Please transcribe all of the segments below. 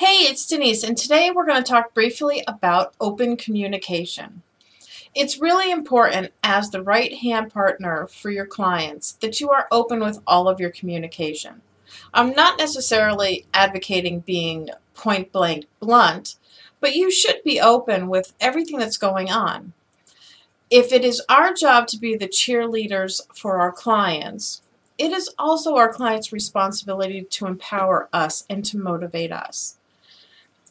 Hey, it's Denise, and today we're going to talk briefly about open communication. It's really important as the right hand partner for your clients that you are open with all of your communication. I'm not necessarily advocating being point blank blunt, but you should be open with everything that's going on. If it is our job to be the cheerleaders for our clients, it is also our clients' responsibility to empower us and to motivate us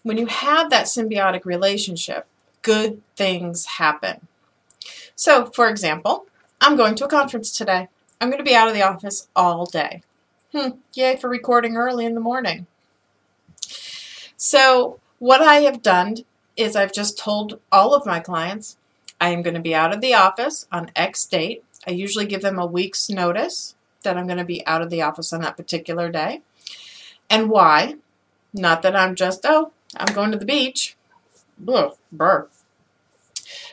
when you have that symbiotic relationship, good things happen. So, for example, I'm going to a conference today. I'm going to be out of the office all day. Hmm, yay for recording early in the morning. So, what I have done is I've just told all of my clients I am going to be out of the office on X date. I usually give them a week's notice that I'm going to be out of the office on that particular day. And why? Not that I'm just, oh, I'm going to the beach. Ugh, burr.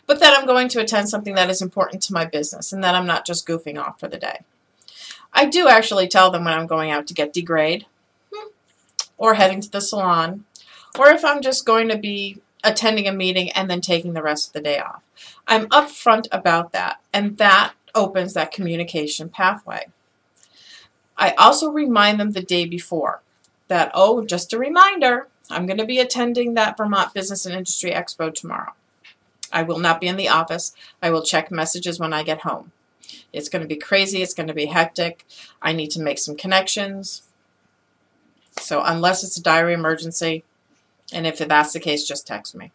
But that I'm going to attend something that is important to my business and that I'm not just goofing off for the day. I do actually tell them when I'm going out to get degrade hmm, or heading to the salon or if I'm just going to be attending a meeting and then taking the rest of the day off. I'm upfront about that and that opens that communication pathway. I also remind them the day before that, oh, just a reminder, I'm going to be attending that Vermont Business and Industry Expo tomorrow. I will not be in the office. I will check messages when I get home. It's going to be crazy. It's going to be hectic. I need to make some connections. So unless it's a diary emergency, and if that's the case, just text me.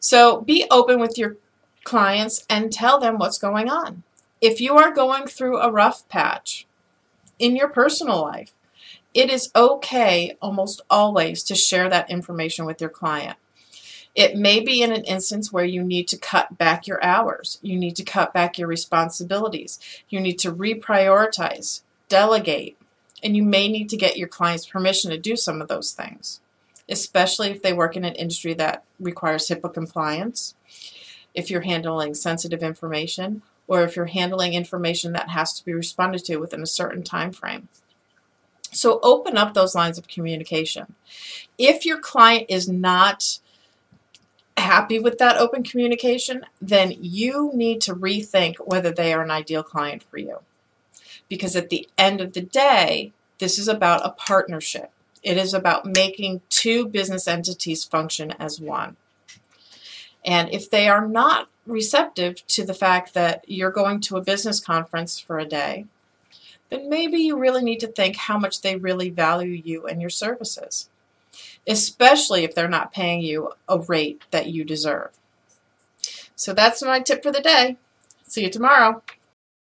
So be open with your clients and tell them what's going on. If you are going through a rough patch in your personal life, it is okay almost always to share that information with your client. It may be in an instance where you need to cut back your hours, you need to cut back your responsibilities, you need to reprioritize, delegate, and you may need to get your client's permission to do some of those things, especially if they work in an industry that requires HIPAA compliance, if you're handling sensitive information, or if you're handling information that has to be responded to within a certain time frame. So open up those lines of communication. If your client is not happy with that open communication, then you need to rethink whether they are an ideal client for you. Because at the end of the day, this is about a partnership. It is about making two business entities function as one. And if they are not receptive to the fact that you're going to a business conference for a day, then maybe you really need to think how much they really value you and your services, especially if they're not paying you a rate that you deserve. So that's my tip for the day. See you tomorrow.